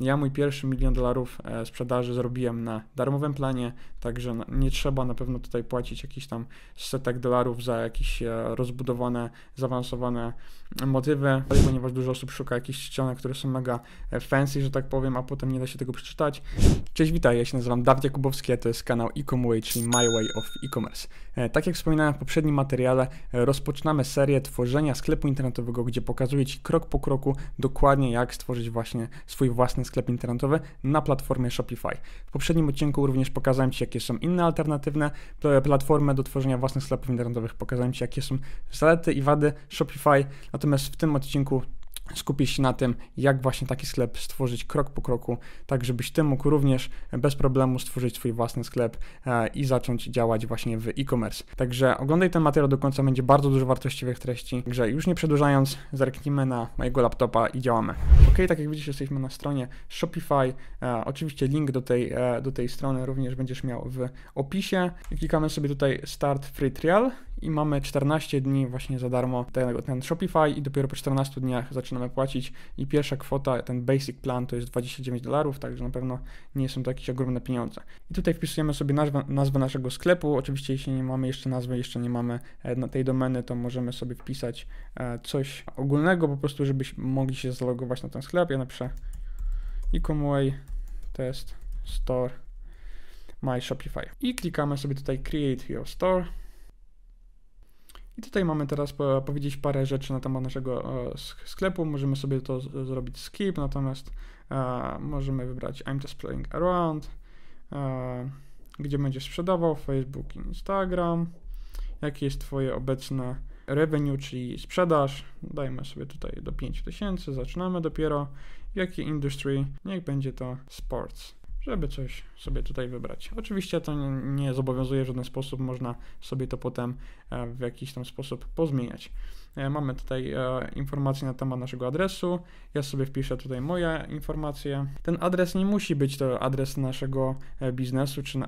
Ja mój pierwszy milion dolarów e, sprzedaży zrobiłem na darmowym planie, także nie trzeba na pewno tutaj płacić jakichś tam setek dolarów za jakieś e, rozbudowane, zaawansowane motywy, ponieważ dużo osób szuka jakichś ścianek, które są mega e, fancy, że tak powiem, a potem nie da się tego przeczytać. Cześć, witaj, ja się nazywam Dawid Jakubowski, a to jest kanał Ecomway, czyli My Way of E-Commerce. Tak jak wspominałem w poprzednim materiale, rozpoczynamy serię tworzenia sklepu internetowego, gdzie pokazuję Ci krok po kroku dokładnie jak stworzyć właśnie swój własny sklep internetowy na platformie Shopify. W poprzednim odcinku również pokazałem Ci, jakie są inne alternatywne platformy do tworzenia własnych sklepów internetowych. Pokazałem Ci, jakie są zalety i wady Shopify. Natomiast w tym odcinku skupić się na tym, jak właśnie taki sklep stworzyć krok po kroku, tak żebyś ty mógł również bez problemu stworzyć swój własny sklep e, i zacząć działać właśnie w e-commerce. Także oglądaj ten materiał do końca, będzie bardzo dużo wartościowych treści. Także już nie przedłużając, zerknijmy na mojego laptopa i działamy. Ok, tak jak widzisz, jesteśmy na stronie Shopify. E, oczywiście link do tej, e, do tej strony również będziesz miał w opisie. Klikamy sobie tutaj Start Free Trial i mamy 14 dni właśnie za darmo ten, ten Shopify i dopiero po 14 dniach zaczynamy płacić i pierwsza kwota, ten basic plan to jest 29 dolarów, także na pewno nie są to jakieś ogromne pieniądze. I tutaj wpisujemy sobie nazwę, nazwę naszego sklepu, oczywiście jeśli nie mamy jeszcze nazwy, jeszcze nie mamy e, tej domeny, to możemy sobie wpisać e, coś ogólnego po prostu, żebyśmy mogli się zalogować na ten sklep. Ja napiszę Ecomway test store my Shopify i klikamy sobie tutaj create your store i tutaj mamy teraz powiedzieć parę rzeczy na temat naszego e, sklepu. Możemy sobie to zrobić skip, natomiast e, możemy wybrać I'm just playing around, e, gdzie będziesz sprzedawał Facebook, Instagram, jakie jest Twoje obecne revenue, czyli sprzedaż. Dajmy sobie tutaj do 5000, zaczynamy dopiero. Jakie industry? Niech będzie to sports żeby coś sobie tutaj wybrać. Oczywiście to nie zobowiązuje w żaden sposób, można sobie to potem e, w jakiś tam sposób pozmieniać. E, mamy tutaj e, informacje na temat naszego adresu. Ja sobie wpiszę tutaj moje informacje. Ten adres nie musi być to adres naszego biznesu czy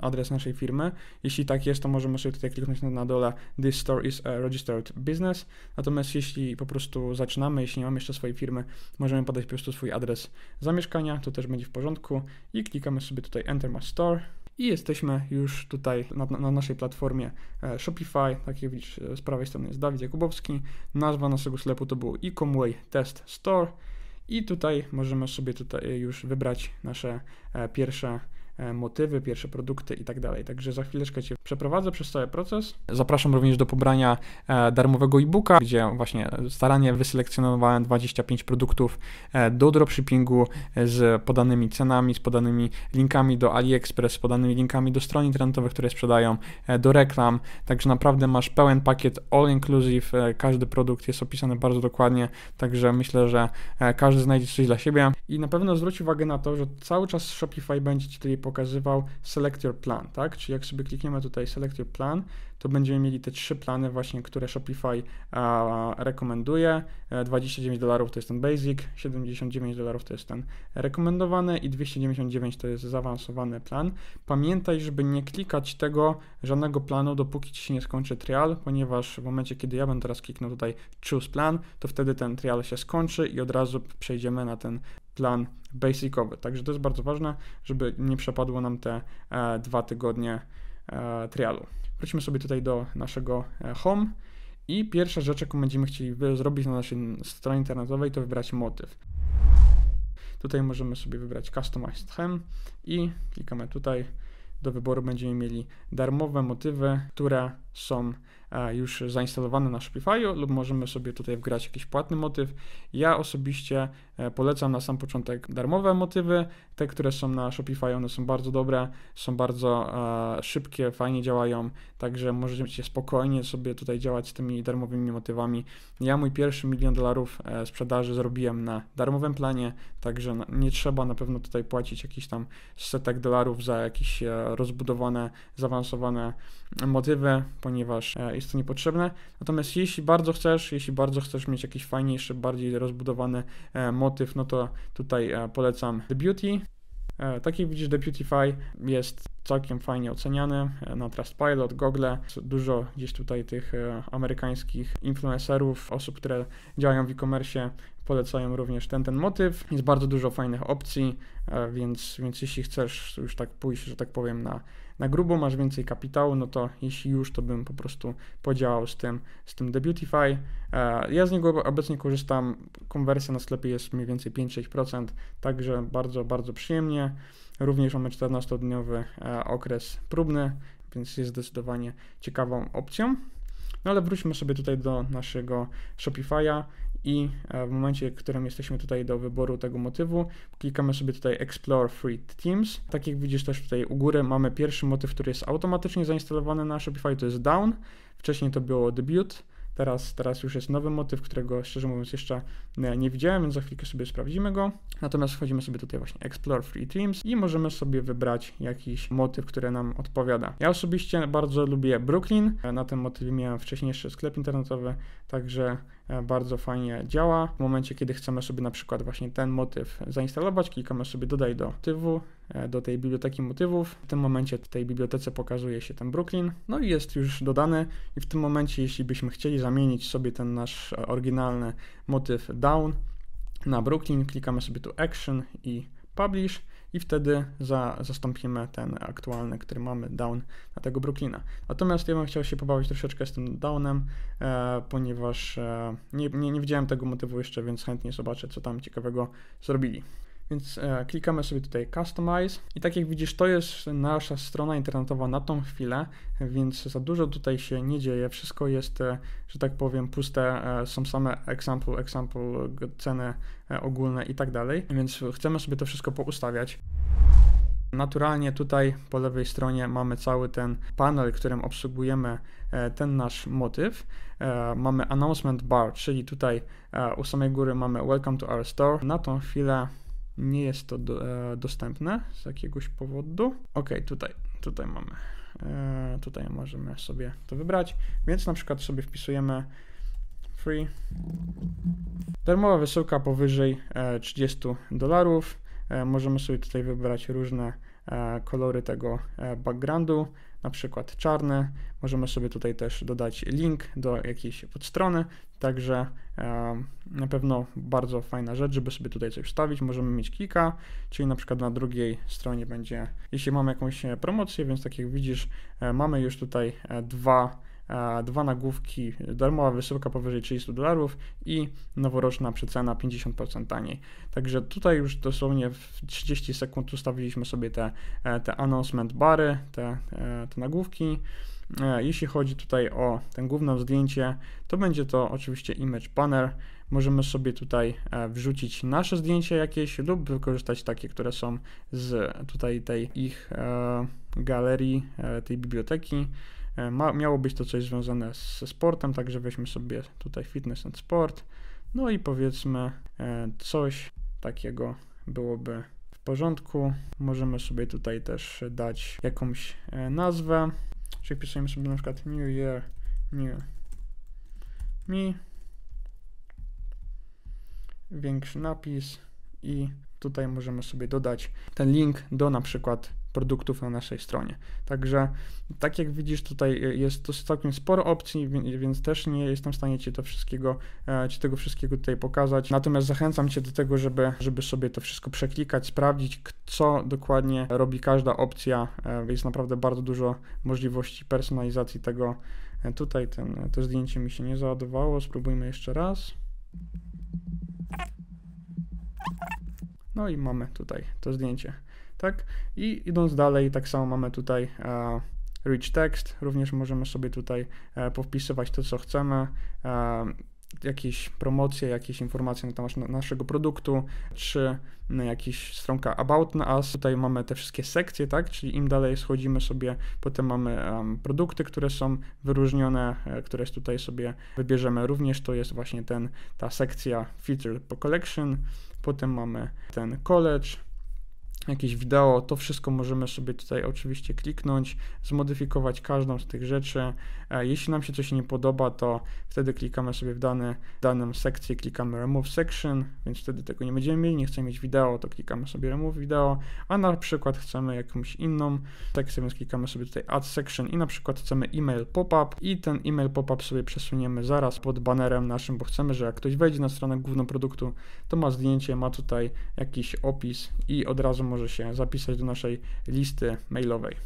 adres naszej firmy. Jeśli tak jest, to możemy sobie tutaj kliknąć na dole This store is a registered business. Natomiast jeśli po prostu zaczynamy, jeśli nie mamy jeszcze swojej firmy, możemy podać po prostu swój adres zamieszkania, to też będzie w porządku klikamy sobie tutaj Enter My Store i jesteśmy już tutaj na, na, naszej platformie e, Shopify. Tak jak widzisz, z prawej strony jest Dawid Jakubowski. Nazwa naszego sklepu to był Ecomway Test Store. I tutaj możemy sobie tutaj już wybrać nasze e, pierwsze E, motywy, pierwsze produkty i tak dalej. Także za chwileczkę Cię przeprowadzę przez cały proces. Zapraszam również do pobrania e, darmowego e-booka, gdzie właśnie starannie wyselekcjonowałem 25 produktów e, do dropshippingu z podanymi cenami, z podanymi linkami do AliExpress, z podanymi linkami do stron internetowych, które sprzedają, do reklam. Także naprawdę masz pełen pakiet all inclusive. Każdy produkt jest opisany bardzo dokładnie, także myślę, że każdy znajdzie coś dla siebie i na pewno zwróć uwagę na to, że cały czas Shopify będzie Ci tutaj pokazywał Select Your Plan, tak? Czyli jak sobie klikniemy tutaj Select Your Plan, to będziemy mieli te trzy plany właśnie, które Shopify a, rekomenduje. 29 e, dolarów to jest ten basic, 79 dolarów to jest ten rekomendowany i 299 to jest zaawansowany plan. Pamiętaj, żeby nie klikać tego żadnego planu, dopóki Ci się nie skończy trial, ponieważ w momencie, kiedy ja będę teraz kliknął tutaj choose plan, to wtedy ten trial się skończy i od razu przejdziemy na ten plan basicowy. Także to jest bardzo ważne, żeby nie przepadło nam te e, dwa tygodnie e, trialu. Wróćmy sobie tutaj do naszego e, home i pierwsza rzecz, jaką będziemy chcieli zrobić na naszej stronie internetowej, to wybrać motyw. Tutaj możemy sobie wybrać Customized Theme i klikamy tutaj. Do wyboru będziemy mieli darmowe motywy, które są E, już zainstalowane na Shopify lub możemy sobie tutaj wgrać jakiś płatny motyw. Ja osobiście e, polecam na sam początek darmowe motywy, te, które są na Shopify, one są bardzo dobre, są bardzo e, szybkie, fajnie działają, także możecie spokojnie sobie tutaj działać z tymi darmowymi motywami. Ja mój pierwszy milion dolarów sprzedaży zrobiłem na darmowym planie, także nie trzeba na pewno tutaj płacić jakichś tam setek dolarów za jakieś rozbudowane, zaawansowane motywy, ponieważ jest to niepotrzebne. Natomiast jeśli bardzo chcesz, jeśli bardzo chcesz mieć jakiś fajniejszy, bardziej rozbudowany e, motyw, no to tutaj e, polecam The Beauty. E, tak jak widzisz, Deputify jest całkiem fajnie oceniany na Trustpilot, Google. Dużo gdzieś tutaj tych amerykańskich influencerów, osób, które działają w e-commerce polecają również ten, ten motyw. Jest bardzo dużo fajnych opcji, e, więc, więc jeśli chcesz już tak pójść, że tak powiem, na, na grubo, masz więcej kapitału, no to jeśli już, to bym po prostu podziałał z tym, z tym Debutify. E, ja z niego obecnie korzystam, konwersja na sklepie jest mniej więcej 5-6%, także bardzo, bardzo przyjemnie. Również mamy 14-dniowy e, okres próbny, więc jest zdecydowanie ciekawą opcją. No ale wróćmy sobie tutaj do naszego Shopify'a i e, w momencie, w którym jesteśmy tutaj do wyboru tego motywu, klikamy sobie tutaj Explore Free Themes. Tak jak widzisz też tutaj u góry mamy pierwszy motyw, który jest automatycznie zainstalowany na Shopify, to jest Down. Wcześniej to było Debut. Teraz, teraz już jest nowy motyw, którego szczerze mówiąc jeszcze nie widziałem, więc za chwilkę sobie sprawdzimy go. Natomiast wchodzimy sobie tutaj właśnie Explore Free Themes i możemy sobie wybrać jakiś motyw, który nam odpowiada. Ja osobiście bardzo lubię Brooklyn. Na tym motywie miałem wcześniejszy sklep internetowy, także e, bardzo fajnie działa. W momencie, kiedy chcemy sobie na przykład właśnie ten motyw zainstalować, klikamy sobie dodaj do motywu, e, do tej biblioteki motywów. W tym momencie w tej bibliotece pokazuje się ten Brooklyn, no i jest już dodany i w tym momencie, jeśli byśmy chcieli zamienić sobie ten nasz oryginalny motyw down na Brooklyn, klikamy sobie tu Action i Publish i wtedy za, zastąpimy ten aktualny, który mamy down na tego Brooklyna. Natomiast ja bym chciał się pobawić troszeczkę z tym downem, e, ponieważ e, nie, nie, nie widziałem tego motywu jeszcze, więc chętnie zobaczę, co tam ciekawego zrobili. Więc e, klikamy sobie tutaj Customize i tak jak widzisz, to jest nasza strona internetowa na tą chwilę, więc za dużo tutaj się nie dzieje. Wszystko jest, e, że tak powiem, puste. E, są same example, example, ceny e, ogólne i tak dalej, więc chcemy sobie to wszystko poustawiać. Naturalnie tutaj po lewej stronie mamy cały ten panel, którym obsługujemy e, ten nasz motyw. E, mamy announcement bar, czyli tutaj u samej góry mamy welcome to our store. Na tą chwilę nie jest to do, e, dostępne z jakiegoś powodu. Ok, tutaj, tutaj mamy. E, tutaj możemy sobie to wybrać, więc na przykład sobie wpisujemy free. Darmowa wysyłka powyżej e, 30 dolarów. E, możemy sobie tutaj wybrać różne kolory tego e, backgroundu na przykład czarny. Możemy sobie tutaj też dodać link do jakiejś podstrony, także e, na pewno bardzo fajna rzecz, żeby sobie tutaj coś wstawić. Możemy mieć kilka, czyli na przykład na drugiej stronie będzie, jeśli mamy jakąś promocję, więc tak jak widzisz, e, mamy już tutaj e, dwa dwa nagłówki, darmowa wysyłka powyżej 30 dolarów i noworoczna przecena 50% taniej. Także tutaj już dosłownie w 30 sekund ustawiliśmy sobie te, e, te announcement bary, te, e, te nagłówki. E, jeśli chodzi tutaj o ten główne zdjęcie, to będzie to oczywiście image banner. Możemy sobie tutaj wrzucić nasze zdjęcie jakieś lub wykorzystać takie, które są z tutaj tej ich galerii, tej biblioteki. E, ma, miało być to coś związane ze sportem, także weźmy sobie tutaj fitness and sport. No i powiedzmy e, coś takiego byłoby w porządku. Możemy sobie tutaj też dać jakąś e, nazwę, czyli wpisujemy sobie na przykład New Year, New Me, większy napis i tutaj możemy sobie dodać ten link do na przykład produktów na naszej stronie. Także tak jak widzisz tutaj jest to całkiem sporo opcji, więc też nie jestem w stanie Ci to wszystkiego, e, Ci tego wszystkiego tutaj pokazać. Natomiast zachęcam Cię do tego, żeby, żeby sobie to wszystko przeklikać, sprawdzić, co dokładnie robi każda opcja. E, jest naprawdę bardzo dużo możliwości personalizacji tego. E, tutaj ten, to zdjęcie mi się nie załadowało, spróbujmy jeszcze raz. No i mamy tutaj to zdjęcie tak? I idąc dalej, tak samo mamy tutaj e, rich text, również możemy sobie tutaj e, powpisywać to, co chcemy, e, jakieś promocje, jakieś informacje na temat naszego produktu, czy jakiś stronka about us. Tutaj mamy te wszystkie sekcje, tak? Czyli im dalej schodzimy sobie, potem mamy um, produkty, które są wyróżnione, które tutaj sobie wybierzemy. Również to jest właśnie ten, ta sekcja feature po collection. Potem mamy ten college, jakieś wideo, to wszystko możemy sobie tutaj oczywiście kliknąć, zmodyfikować każdą z tych rzeczy. E, jeśli nam się coś nie podoba, to wtedy klikamy sobie w dane, daną sekcję, klikamy Remove Section, więc wtedy tego nie będziemy mieli. Nie chcemy mieć wideo, to klikamy sobie Remove Video, a na przykład chcemy jakąś inną sekcję, więc klikamy sobie tutaj Add Section i na przykład chcemy email pop-up i ten email pop-up sobie przesuniemy zaraz pod banerem naszym, bo chcemy, że jak ktoś wejdzie na stronę główną produktu, to ma zdjęcie, ma tutaj jakiś opis i od razu może się zapisać do naszej listy mailowej.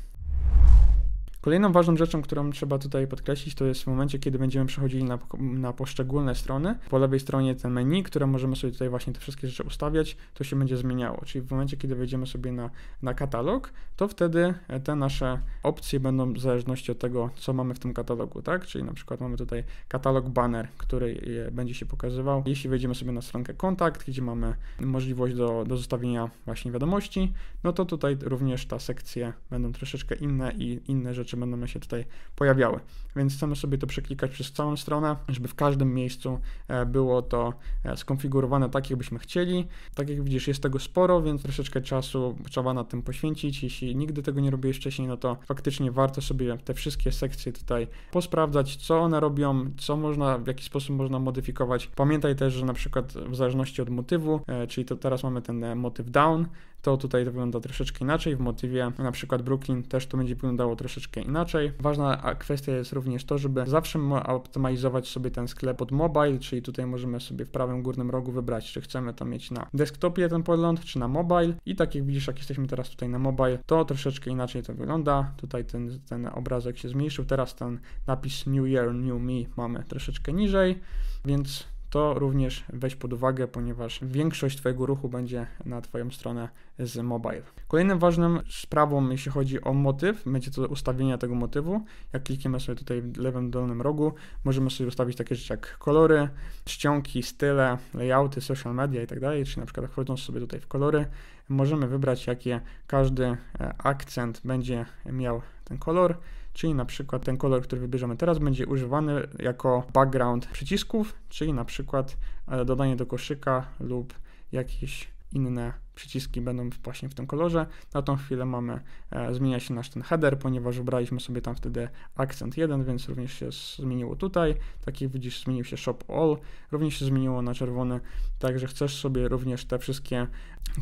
Kolejną ważną rzeczą, którą trzeba tutaj podkreślić, to jest w momencie, kiedy będziemy przechodzili na, na poszczególne strony. Po lewej stronie ten menu, które możemy sobie tutaj właśnie te wszystkie rzeczy ustawiać, to się będzie zmieniało. Czyli w momencie, kiedy wejdziemy sobie na, na katalog, to wtedy te nasze opcje będą w zależności od tego, co mamy w tym katalogu, tak? Czyli na przykład mamy tutaj katalog banner, który będzie się pokazywał. Jeśli wejdziemy sobie na stronkę kontakt, gdzie mamy możliwość do, do zostawienia właśnie wiadomości, no to tutaj również ta sekcje będą troszeczkę inne i inne rzeczy rzeczy będą się tutaj pojawiały. Więc chcemy sobie to przeklikać przez całą stronę, żeby w każdym miejscu e, było to e, skonfigurowane tak, jakbyśmy chcieli. Tak jak widzisz, jest tego sporo, więc troszeczkę czasu trzeba na tym poświęcić. Jeśli nigdy tego nie robiłeś wcześniej, no to faktycznie warto sobie te wszystkie sekcje tutaj posprawdzać, co one robią, co można, w jaki sposób można modyfikować. Pamiętaj też, że na przykład w zależności od motywu, e, czyli to teraz mamy ten motyw down, to tutaj wygląda troszeczkę inaczej. W motywie na przykład Brooklyn też to będzie wyglądało troszeczkę inaczej. Ważna kwestia jest również to, żeby zawsze optymalizować sobie ten sklep pod mobile, czyli tutaj możemy sobie w prawym górnym rogu wybrać, czy chcemy to mieć na desktopie ten podgląd, czy na mobile. I tak jak widzisz, jak jesteśmy teraz tutaj na mobile, to troszeczkę inaczej to wygląda. Tutaj ten, ten obrazek się zmniejszył. Teraz ten napis New Year, New Me mamy troszeczkę niżej, więc to również weź pod uwagę, ponieważ większość Twojego ruchu będzie na Twoją stronę z mobile. Kolejnym ważnym sprawą, jeśli chodzi o motyw, będzie to ustawienie tego motywu. Jak klikniemy sobie tutaj w lewym dolnym rogu, możemy sobie ustawić takie rzeczy jak kolory, czcionki, style, layouty, social media i tak dalej, czyli na przykład wchodząc sobie tutaj w kolory, możemy wybrać jakie każdy e, akcent będzie miał ten kolor czyli na przykład ten kolor, który wybierzemy teraz będzie używany jako background przycisków, czyli na przykład e, dodanie do koszyka lub jakieś inne przyciski będą właśnie w tym kolorze. Na tą chwilę mamy, e, zmienia się nasz ten header, ponieważ wybraliśmy sobie tam wtedy akcent 1, więc również się zmieniło tutaj. Tak jak widzisz, zmienił się Shop All, również się zmieniło na czerwony, także chcesz sobie również te wszystkie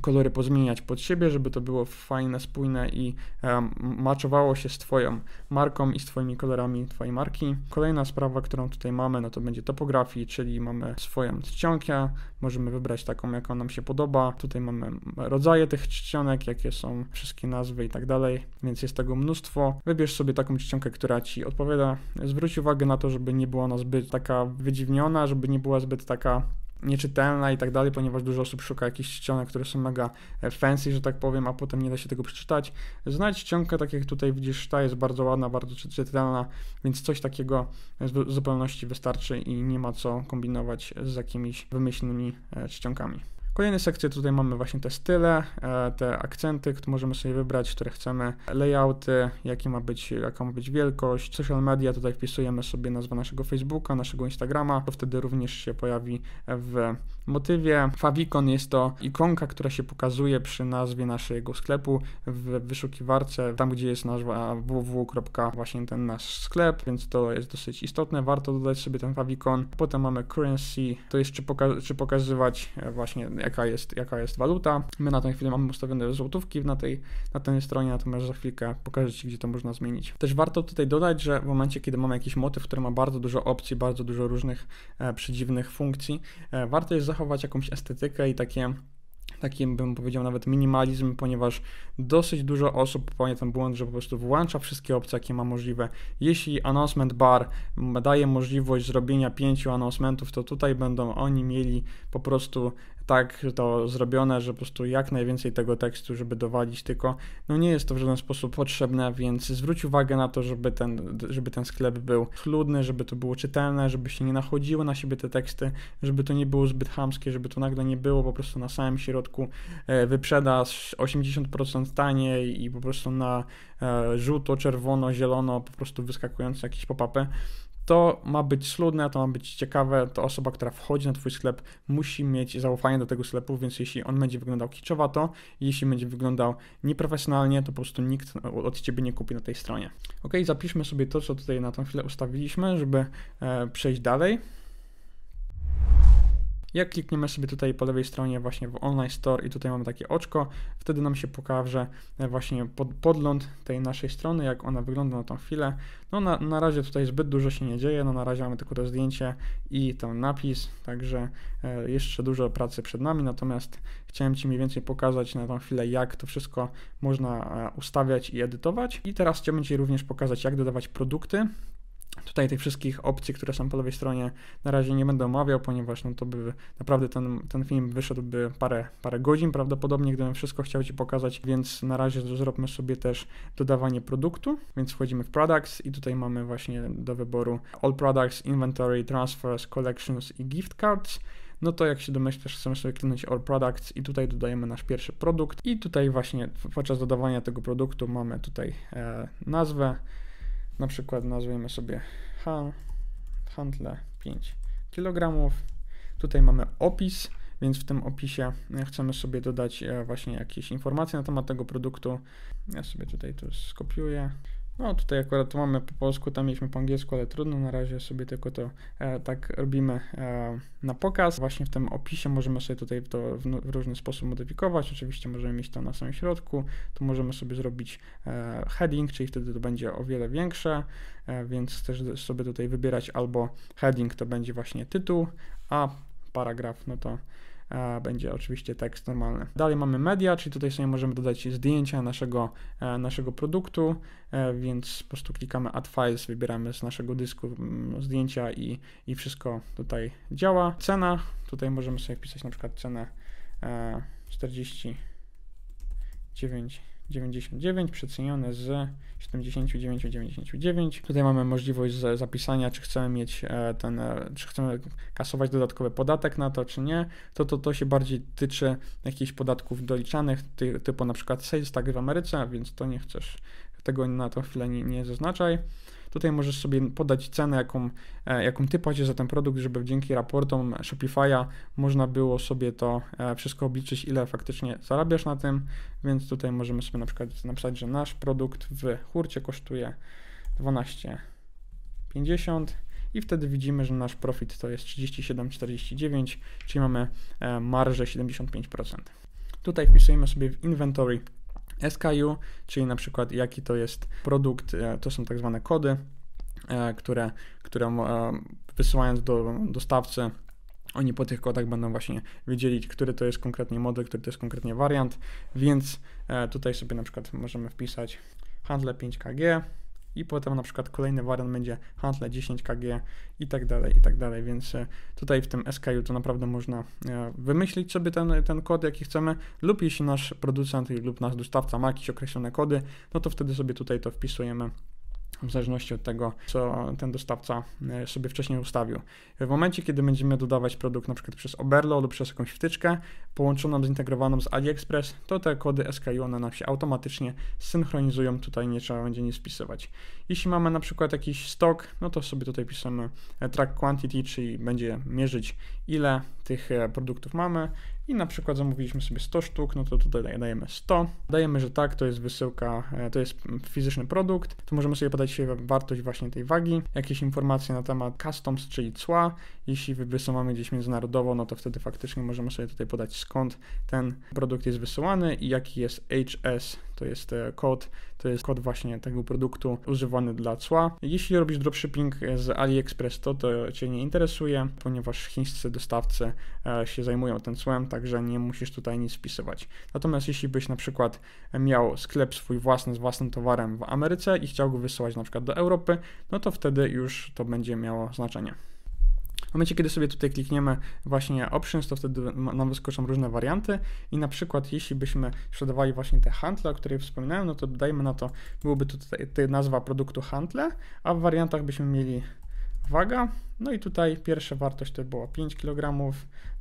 kolory pozmieniać pod siebie, żeby to było fajne, spójne i um, maczowało się z Twoją marką i z Twoimi kolorami Twojej marki. Kolejna sprawa, którą tutaj mamy, no to będzie topografii, czyli mamy swoją czcionkę, możemy wybrać taką, jaką nam się podoba. Tutaj mamy rodzaje tych czcionek, jakie są wszystkie nazwy i tak dalej, więc jest tego mnóstwo. Wybierz sobie taką czcionkę, która Ci odpowiada. Zwróć uwagę na to, żeby nie była ona zbyt taka wydziwniona, żeby nie była zbyt taka nieczytelna i tak dalej, ponieważ dużo osób szuka jakichś ścianek, które są mega e, fancy, że tak powiem, a potem nie da się tego przeczytać. Znajdź ściankę, tak jak tutaj widzisz, ta jest bardzo ładna, bardzo czytelna, więc coś takiego w zupełności wystarczy i nie ma co kombinować z jakimiś wymyślnymi e, czcionkami. Kolejne sekcje tutaj mamy właśnie te style, e, te akcenty, które możemy sobie wybrać, które chcemy, layouty, jaki ma być, jaka ma być wielkość, social media, tutaj wpisujemy sobie nazwę naszego Facebooka, naszego Instagrama, to wtedy również się pojawi w motywie. Favicon jest to ikonka, która się pokazuje przy nazwie naszego sklepu w wyszukiwarce, tam gdzie jest nazwa www. właśnie ten nasz sklep, więc to jest dosyć istotne, warto dodać sobie ten favicon. Potem mamy currency, to jest czy, poka czy pokazywać e, właśnie jaka jest, jaka jest waluta. My na tę chwilę mamy ustawione złotówki na tej, na tej stronie, natomiast za chwilkę pokażę Ci, gdzie to można zmienić. Też warto tutaj dodać, że w momencie, kiedy mamy jakiś motyw, który ma bardzo dużo opcji, bardzo dużo różnych e, przedziwnych funkcji, e, warto jest zachować jakąś estetykę i takie takim bym powiedział nawet minimalizm, ponieważ dosyć dużo osób popełnia ten błąd, że po prostu włącza wszystkie opcje, jakie ma możliwe. Jeśli announcement bar daje możliwość zrobienia pięciu announcementów, to tutaj będą oni mieli po prostu tak to zrobione, że po prostu jak najwięcej tego tekstu, żeby dowalić, tylko no nie jest to w żaden sposób potrzebne, więc zwróć uwagę na to, żeby ten, żeby ten sklep był chludny, żeby to było czytelne, żeby się nie nachodziło na siebie te teksty, żeby to nie było zbyt hamskie, żeby to nagle nie było po prostu na samym środku e, wyprzedaż 80% taniej i po prostu na e, żółto, czerwono, zielono po prostu wyskakujące jakieś pop-upy to ma być schludne, to ma być ciekawe, to osoba, która wchodzi na Twój sklep musi mieć zaufanie do tego sklepu, więc jeśli on będzie wyglądał kiczowato, jeśli będzie wyglądał nieprofesjonalnie, to po prostu nikt od Ciebie nie kupi na tej stronie. Ok, zapiszmy sobie to, co tutaj na tą chwilę ustawiliśmy, żeby e, przejść dalej. Jak klikniemy sobie tutaj po lewej stronie właśnie w Online Store i tutaj mamy takie oczko, wtedy nam się pokaże e, właśnie pod, podgląd tej naszej strony, jak ona wygląda na tą chwilę. No na, na razie tutaj zbyt dużo się nie dzieje, no na razie mamy tylko to zdjęcie i ten napis, także e, jeszcze dużo pracy przed nami, natomiast chciałem Ci mniej więcej pokazać na tą chwilę, jak to wszystko można e, ustawiać i edytować. I teraz chciałbym Ci również pokazać, jak dodawać produkty Tutaj tych wszystkich opcji, które są po lewej stronie, na razie nie będę omawiał, ponieważ no to by naprawdę ten, ten film wyszedłby parę, parę godzin prawdopodobnie, gdybym wszystko chciał Ci pokazać, więc na razie zróbmy sobie też dodawanie produktu, więc wchodzimy w Products i tutaj mamy właśnie do wyboru All Products, Inventory, Transfers, Collections i Gift Cards. No to jak się domyślasz, chcemy sobie kliknąć All Products i tutaj dodajemy nasz pierwszy produkt. I tutaj właśnie podczas dodawania tego produktu mamy tutaj e, nazwę, na przykład nazwijmy sobie handle 5 kg. Tutaj mamy opis, więc w tym opisie chcemy sobie dodać e, właśnie jakieś informacje na temat tego produktu. Ja sobie tutaj to skopiuję. No tutaj akurat to mamy po polsku, tam mieliśmy po angielsku, ale trudno, na razie sobie tylko to e, tak robimy e, na pokaz. Właśnie w tym opisie możemy sobie tutaj to w, w, różny sposób modyfikować, oczywiście możemy mieć to na samym środku, tu możemy sobie zrobić e, heading, czyli wtedy to będzie o wiele większe, e, więc też sobie tutaj wybierać albo heading to będzie właśnie tytuł, a paragraf no to będzie oczywiście tekst normalny. Dalej mamy media, czyli tutaj sobie możemy dodać zdjęcia naszego, e, naszego produktu, e, więc po prostu klikamy add files, wybieramy z naszego dysku mm, zdjęcia i, i wszystko tutaj działa. Cena, tutaj możemy sobie wpisać na przykład cenę 49 e, 99 przecenione z 79,99. Tutaj mamy możliwość zapisania, czy chcemy mieć e, ten, e, czy chcemy kasować dodatkowy podatek na to, czy nie. To, to, to się bardziej tyczy jakichś podatków doliczanych, ty, typu na przykład sales tax w Ameryce, więc to nie chcesz tego na tą chwilę nie, nie zaznaczaj. Tutaj możesz sobie podać cenę, jaką, e, jaką ty płacisz za ten produkt, żeby dzięki raportom Shopify'a można było sobie to e, wszystko obliczyć, ile faktycznie zarabiasz na tym, więc tutaj możemy sobie na przykład napisać, że nasz produkt w hurcie kosztuje 12,50 i wtedy widzimy, że nasz profit to jest 37,49, czyli mamy e, marżę 75%. Tutaj wpisujemy sobie w inventory SKU, czyli na przykład jaki to jest produkt, e, to są tak zwane kody, e, które, które e, wysyłając do dostawcy oni po tych kodach będą właśnie wiedzieli, który to jest konkretnie model, który to jest konkretnie wariant, więc tutaj sobie na przykład możemy wpisać handle 5KG, i potem na przykład kolejny wariant będzie handle 10 kg i tak dalej, i tak dalej, więc e, tutaj w tym SKU to naprawdę można e, wymyślić sobie ten, ten kod, jaki chcemy, lub jeśli nasz producent lub nasz dostawca ma jakieś określone kody, no to wtedy sobie tutaj to wpisujemy w zależności od tego, co ten dostawca e, sobie wcześniej ustawił. W momencie, kiedy będziemy dodawać produkt na przykład przez Oberlo lub przez jakąś wtyczkę połączoną, zintegrowaną z AliExpress, to te kody SKU one nam się automatycznie synchronizują, tutaj nie trzeba będzie nic wpisywać. Jeśli mamy na przykład jakiś stok, no to sobie tutaj piszemy e, track quantity, czyli będzie mierzyć ile tych e, produktów mamy i na przykład zamówiliśmy sobie 100 sztuk, no to tutaj dajemy 100. Dajemy, że tak, to jest wysyłka, e, to jest fizyczny produkt, to możemy sobie podać wartość właśnie tej wagi, jakieś informacje na temat customs, czyli cła. Jeśli wysyłamy gdzieś międzynarodowo, no to wtedy faktycznie możemy sobie tutaj podać skąd ten produkt jest wysyłany i jaki jest HS, to jest e, kod, to jest kod właśnie tego produktu używany dla cła. Jeśli robisz dropshipping z AliExpress, to to Cię nie interesuje, ponieważ chińscy dostawcy e, się zajmują tym cłem, także nie musisz tutaj nic wpisywać. Natomiast jeśli byś na przykład miał sklep swój własny z własnym towarem w Ameryce i chciał go wysyłać na przykład do Europy, no to wtedy już to będzie miało znaczenie. W momencie, kiedy sobie tutaj klikniemy właśnie options, to wtedy nam wyskoczą różne warianty i na przykład jeśli byśmy sprzedawali właśnie te handle, o których wspominałem, no to dajmy na to, byłoby to tutaj nazwa produktu handle, a w wariantach byśmy mieli waga, No i tutaj pierwsza wartość to była 5 kg,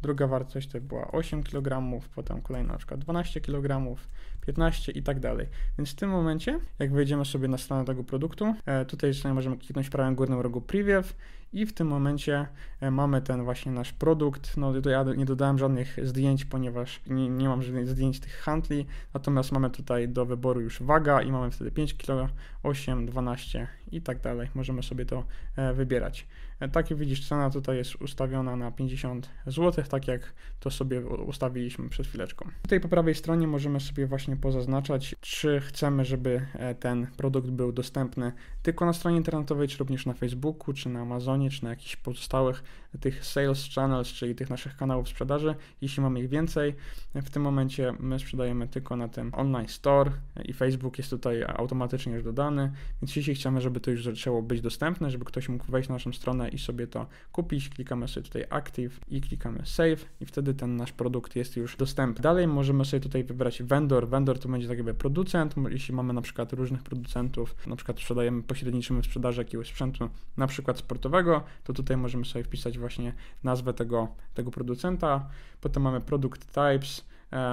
druga wartość to była 8 kg, potem kolejna na przykład 12 kg, 15 i tak dalej. Więc w tym momencie, jak wejdziemy sobie na stronę tego produktu, e, tutaj sobie możemy kliknąć prawym górnym rogu Preview i w tym momencie e, mamy ten właśnie nasz produkt. No tutaj ja nie dodałem żadnych zdjęć, ponieważ nie, nie mam żadnych zdjęć tych handli, natomiast mamy tutaj do wyboru już waga i mamy wtedy 5 kg, 8, 12 i tak dalej. Możemy sobie to e, wybierać. Tak jak widzisz, cena tutaj jest ustawiona na 50 zł, tak jak to sobie ustawiliśmy przed chwileczką. Tutaj po prawej stronie możemy sobie właśnie pozaznaczać, czy chcemy, żeby e, ten produkt był dostępny tylko na stronie internetowej, czy również na Facebooku, czy na Amazonie, czy na jakichś pozostałych tych sales channels, czyli tych naszych kanałów sprzedaży. Jeśli mamy ich więcej, w tym momencie my sprzedajemy tylko na tym online store i Facebook jest tutaj automatycznie już dodany, więc jeśli chcemy, żeby to już zaczęło być dostępne, żeby ktoś mógł wejść na naszą stronę i sobie to kupić, klikamy sobie tutaj Active i klikamy Save i wtedy ten nasz produkt jest już dostępny. Dalej możemy sobie tutaj wybrać vendor. Vendor to będzie tak jakby producent, jeśli mamy na przykład różnych producentów, na przykład sprzedajemy, pośredniczymy w sprzedaży jakiegoś sprzętu, na przykład sportowego, to tutaj możemy sobie wpisać właśnie nazwę tego, tego producenta. Potem mamy product types,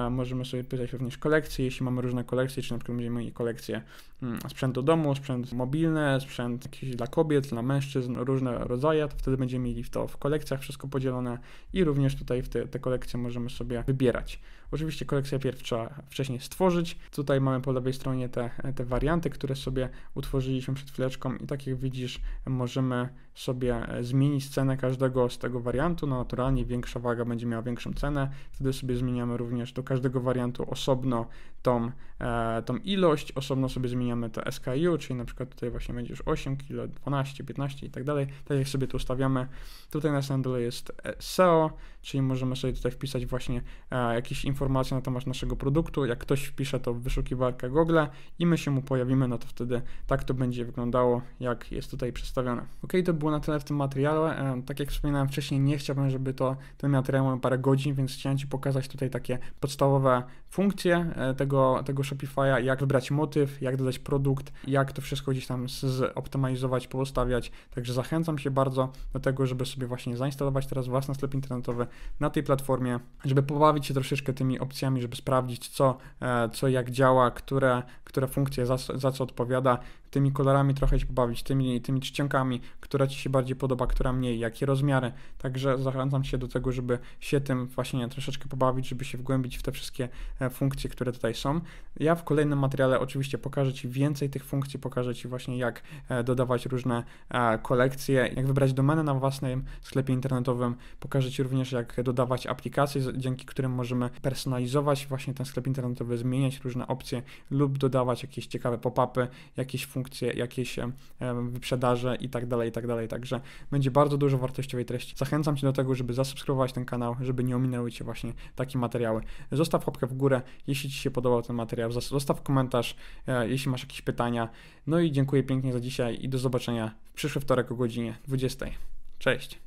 możemy sobie pisać również kolekcje, jeśli mamy różne kolekcje, czy na przykład będziemy mieli kolekcję mm, sprzęt do domu, sprzęt mobilny, sprzęt jakiś dla kobiet, dla mężczyzn, różne rodzaje, to wtedy będziemy mieli to w kolekcjach wszystko podzielone i również tutaj w te, te kolekcje możemy sobie wybierać. Oczywiście kolekcję pierw trzeba wcześniej stworzyć. Tutaj mamy po lewej stronie te, te warianty, które sobie utworzyliśmy przed chwileczką i tak jak widzisz możemy sobie e, zmienić cenę każdego z tego wariantu. No naturalnie większa waga będzie miała większą cenę. Wtedy sobie zmieniamy również do każdego wariantu osobno tą, e, tą ilość, osobno sobie zmieniamy to SKU, czyli na przykład tutaj właśnie będzie już 8 kg, 12, 15 i tak dalej. Tak jak sobie to ustawiamy. Tutaj na samym dole jest e, SEO, czyli możemy sobie tutaj wpisać właśnie e, jakieś informacje na temat naszego produktu. Jak ktoś wpisze to w wyszukiwarkę Google i my się mu pojawimy, no to wtedy tak to będzie wyglądało, jak jest tutaj przedstawione. Ok, to było na tyle w tym materiale. E, tak jak wspominałem wcześniej, nie chciałbym, żeby to ten materiał miał parę godzin, więc chciałem Ci pokazać tutaj takie podstawowe funkcje e, tego, tego Shopify'a, jak wybrać motyw, jak dodać produkt, jak to wszystko gdzieś tam zoptymalizować, poustawiać. Także zachęcam się bardzo do tego, żeby sobie właśnie zainstalować teraz własny sklep internetowy na tej platformie, żeby pobawić się troszeczkę tymi opcjami, żeby sprawdzić, co, e, co jak działa, które, które funkcje za, za co odpowiada, tymi kolorami trochę się pobawić, tymi, tymi czcionkami, która Ci się bardziej podoba, która mniej, jakie rozmiary. Także zachęcam się do tego, żeby się tym właśnie troszeczkę pobawić, żeby się wgłębić w te wszystkie e, funkcje, które tutaj są. Ja w kolejnym materiale oczywiście pokażę Ci więcej tych funkcji, pokażę Ci właśnie jak e, dodawać różne e, kolekcje, jak wybrać domenę na własnym sklepie internetowym, pokażę Ci również jak dodawać aplikacje, dzięki którym możemy personalizować właśnie ten sklep internetowy, zmieniać różne opcje lub dodawać jakieś ciekawe pop-upy, jakieś funkcje funkcje, jakieś wyprzedaże i tak dalej, i tak dalej. Także będzie bardzo dużo wartościowej treści. Zachęcam Cię do tego, żeby zasubskrybować ten kanał, żeby nie ominęły Cię właśnie takie materiały. Zostaw łapkę w górę, jeśli Ci się podobał ten materiał, zostaw komentarz, e, jeśli masz jakieś pytania. No i dziękuję pięknie za dzisiaj i do zobaczenia w przyszły wtorek o godzinie 20. Cześć!